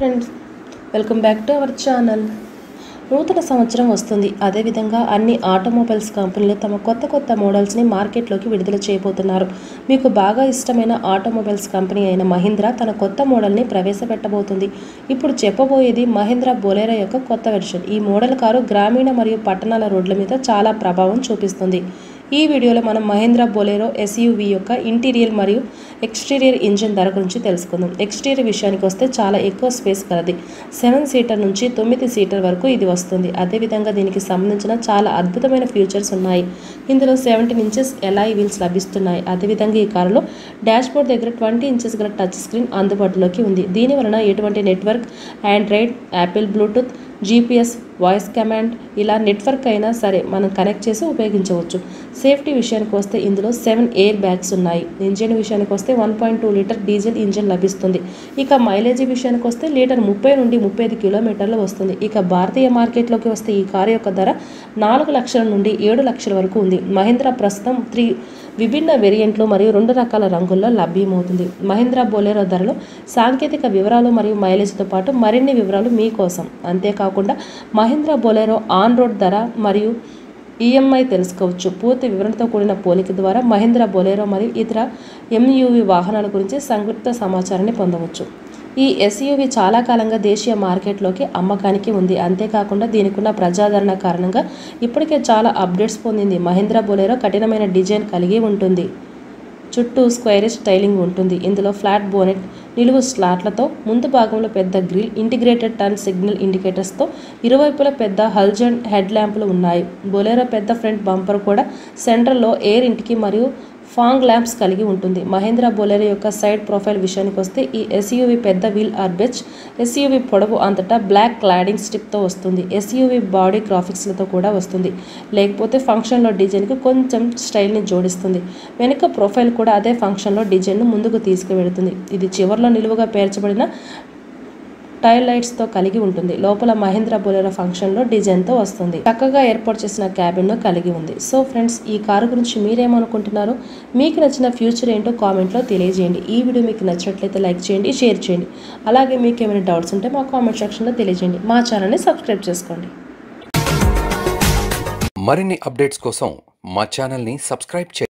Friends welcome back to our channel నూతన సంవత్సరం వస్తుంది. అదేవిధంగా అన్ని ఆటోమొబైల్స్ కంపెనీలు తమ కొత్త కొత్త మోడల్స్ని మార్కెట్లోకి విడుదల చేయబోతున్నారు. మీకు బాగా ఇష్టమైన ఆటోమొబైల్స్ కంపెనీ అయిన మహీంద్రా తన కొత్త మోడల్ని ప్రవేశపెట్టబోతుంది. ఇప్పుడు చెప్పబోయేది మహీంద్రా బొలేరో యొక్క కొత్త వెర్షన్ ఈ మోడల్ కారు గ్రామీణ మరియు పట్టణాల రోడ్ల మీద చాలా ప్రభావం చూపిస్తుంది. ఈ వీడియోలో మనం మహేంద్ర బొలేరో ఎస్యూవి యొక్క ఇంటీరియర్ మరియు ఎక్స్టీరియర్ ఇంజిన్ ధర గురించి తెలుసుకుందాం. ఎక్స్టీరియర్ విషయానికి వస్తే చాలా ఎక్కువ స్పేస్ కలది సెవెన్ సీటర్ నుంచి తొమ్మిది సీటర్ వరకు ఇది వస్తుంది. అదేవిధంగా దీనికి సంబంధించిన చాలా అద్భుతమైన ఫీచర్స్ ఉన్నాయి. ఇందులో సెవెంటీన్ ఇంచెస్ ఎలాయ్ వీల్స్ లభిస్తున్నాయి. అదేవిధంగా ఈ కారులో డాష్ బోర్డ్ దగ్గర ట్వంటీ ఇంచెస్ గల టచ్ స్క్రీన్ అందుబాటులోకి ఉంది. దీని వలన ఎటువంటి network android Apple Bluetooth GPS voice command ఇలా నెట్వర్క్ అయినా సరే మనం కనెక్ట్ చేసి ఉపయోగించవచ్చు. సేఫ్టీ విషయానికి వస్తే ఇందులో సెవెన్ ఎయిర్ బ్యాగ్స్ ఉన్నాయి. ఇంజిన్ విషయానికి వస్తే one point two litre diesel engine లభిస్తుంది. ఇక మైలేజీ విషయానికి వస్తే లీటర్ ముప్పై నుండి ముప్పై ఐదు కిలోమీటర్లు వస్తుంది. ఇక భారతీయ మార్కెట్లోకి వస్తే ఈ కారు యొక్క ధర నాలుగు లక్షల నుండి ఏడు లక్షల వరకు ఉంది. మహీంద్రా ప్రస్తుతం త్రీ విభిన్న వేరియంట్లు మరియు రెండు రకాల రంగుల్లో లభ్యమవుతుంది. మహీంద్రా బొలేరో ధరలో సాంకేతిక వివరాలు మరియు మైలేజ్తో పాటు మరిన్ని వివరాలు మీకోసం. అంతేకాకుండా మహీంద్రా బొలెరో ఆన్ రోడ్ ధర మరియు ఈఎంఐ తెలుసుకోవచ్చు. పూర్తి వివరణతో కూడిన పోలిక ద్వారా మహీంద్రా బొలేరో మరియు ఇతర ఎంయూవి వాహనాల గురించి సంక్షిప్త సమాచారాన్ని పొందవచ్చు. ఈ ఎస్యూవి చాలా కాలంగా దేశీయ మార్కెట్లోకి అమ్మకానికి ఉంది. అంతేకాకుండా దీనికున్న ప్రజాదరణ కారణంగా ఇప్పటికే చాలా అప్డేట్స్ పొందింది. మహీంద్రా బొలేరో కఠినమైన డిజైన్ కలిగి ఉంటుంది. చుట్టూ స్క్వైరిష్ స్టైలింగ్ ఉంటుంది. ఇందులో ఫ్లాట్ బోనెట్ నిలువు స్లాట్లతో ముందు భాగంలో పెద్ద గ్రిల్ ఇంటిగ్రేటెడ్ టర్న్ సిగ్నల్ ఇండికేటర్స్తో ఇరువైపులా పెద్ద హల్జన్ హెడ్ ల్యాంపులు ఉన్నాయి. బొలేరో పెద్ద ఫ్రంట్ బంపర్ కూడా సెంటర్లో ఎయిర్ ఇంటికి మరియు ఫాంగ్ ల్యాంప్స్ కలిగి ఉంటుంది. మహేంద్ర బోలెరో యొక్క సైడ్ ప్రొఫైల్ విషయానికి వస్తే ఈ ఎస్యూవి పెద్ద వీల్ ఆర్బెచ్ ఎస్యూవి పొడవు అంతటా బ్లాక్ క్లాడింగ్ స్ట్రిప్తో వస్తుంది. ఎస్యూవి బాడీ గ్రాఫిక్స్లతో కూడా వస్తుంది. లేకపోతే ఫంక్షన్లో డిజైన్కి కొంచెం స్టైల్ని జోడిస్తుంది. వెనుక ప్రొఫైల్ కూడా అదే ఫంక్షన్లో డిజైన్ను ముందుకు తీసుకువెళుతుంది. ఇది చివరిలో నిలువుగా పేర్చబడిన టైల్ లైట్స్తో కలిగి ఉంటుంది. లోపల మహేంద్ర బొలెరో ఫంక్షన్లో డిజైన్తో వస్తుంది. చక్కగా ఏర్పాటు చేసిన క్యాబిన్ను కలిగి ఉంది. సో ఫ్రెండ్స్ ఈ కారు గురించి మీరేమనుకుంటున్నారో మీకు నచ్చిన ఫ్యూచర్ ఏంటో కామెంట్లో తెలియజేయండి. ఈ వీడియో మీకు నచ్చినట్లయితే లైక్ చేయండి షేర్ చేయండి. అలాగే మీకు ఏమైనా డౌట్స్ ఉంటే మా కామెంట్ సెక్షన్లో తెలియజేయండి. మా ఛానల్ని సబ్స్క్రైబ్ చేసుకోండి. మరిన్ని అప్డేట్స్ కోసం మా ఛానల్ని సబ్స్క్రైబ్ చేయండి.